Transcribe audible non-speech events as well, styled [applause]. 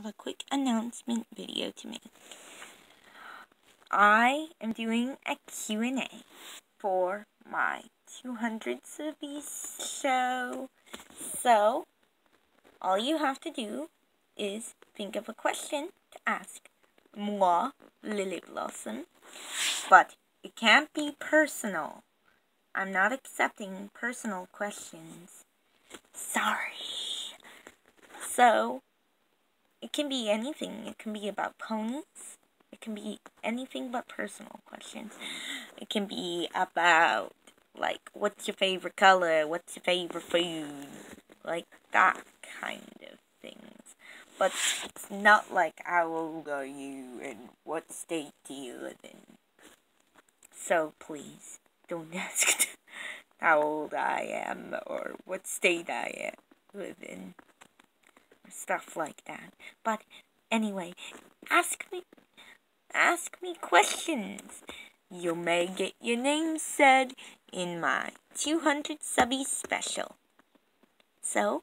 have a quick announcement video to make. I am doing a Q&A for my 200 subbies show. So, all you have to do is think of a question to ask moi, Lily Blossom. But it can't be personal. I'm not accepting personal questions. Sorry. So, it can be anything. It can be about ponies. It can be anything but personal questions. It can be about, like, what's your favorite color? What's your favorite food? Like, that kind of things. But it's not like, how old are you and what state do you live in? So, please, don't [laughs] ask how old I am or what state I live in stuff like that. But anyway, ask me ask me questions. You may get your name said in my 200 subby special. So!